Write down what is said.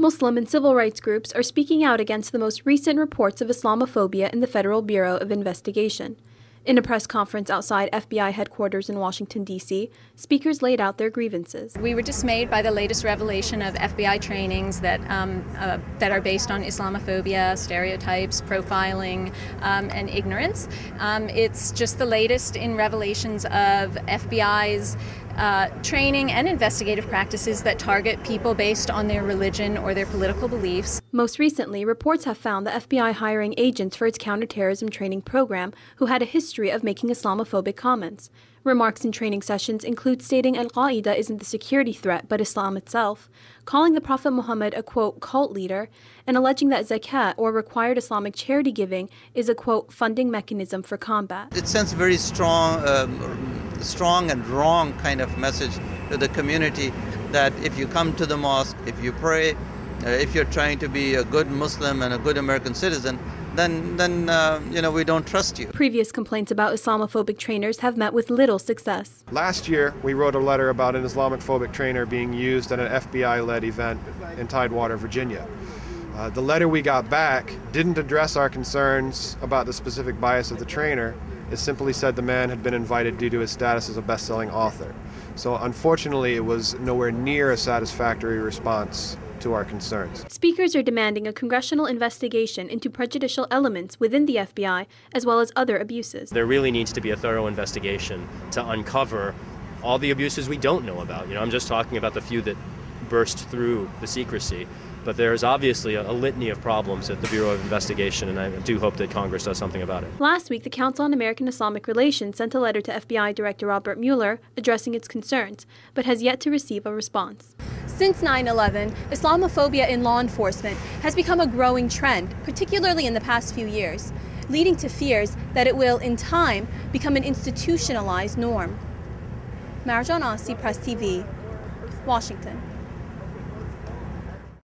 Muslim and civil rights groups are speaking out against the most recent reports of Islamophobia in the Federal Bureau of Investigation. In a press conference outside FBI headquarters in Washington, D.C., speakers laid out their grievances. We were dismayed by the latest revelation of FBI trainings that, um, uh, that are based on Islamophobia, stereotypes, profiling, um, and ignorance. Um, it's just the latest in revelations of FBI's uh, training and investigative practices that target people based on their religion or their political beliefs. Most recently, reports have found the FBI hiring agents for its counterterrorism training program who had a history of making Islamophobic comments. Remarks in training sessions include stating Al Qaeda isn't the security threat but Islam itself, calling the Prophet Muhammad a quote cult leader, and alleging that zakat or required Islamic charity giving is a quote funding mechanism for combat. It sends a very strong. Um, strong and wrong kind of message to the community that if you come to the mosque, if you pray, uh, if you're trying to be a good Muslim and a good American citizen, then, then uh, you know, we don't trust you. Previous complaints about Islamophobic trainers have met with little success. Last year, we wrote a letter about an Islamophobic trainer being used at an FBI-led event in Tidewater, Virginia. Uh, the letter we got back didn't address our concerns about the specific bias of the trainer, it simply said the man had been invited due to his status as a best selling author. So, unfortunately, it was nowhere near a satisfactory response to our concerns. Speakers are demanding a congressional investigation into prejudicial elements within the FBI as well as other abuses. There really needs to be a thorough investigation to uncover all the abuses we don't know about. You know, I'm just talking about the few that burst through the secrecy. But there is obviously a, a, litany of problems at the Bureau of Investigation, and I do hope that Congress does something about it. Last week, the Council on American Islamic Relations sent a letter to FBI Director Robert Mueller addressing its concerns, but has yet to receive a response. Since 9 11, Islamophobia in law enforcement has become a growing trend, particularly in the past few years, leading to fears that it will, in time, become an institutionalized norm. Marjan Asi, Press TV, Washington.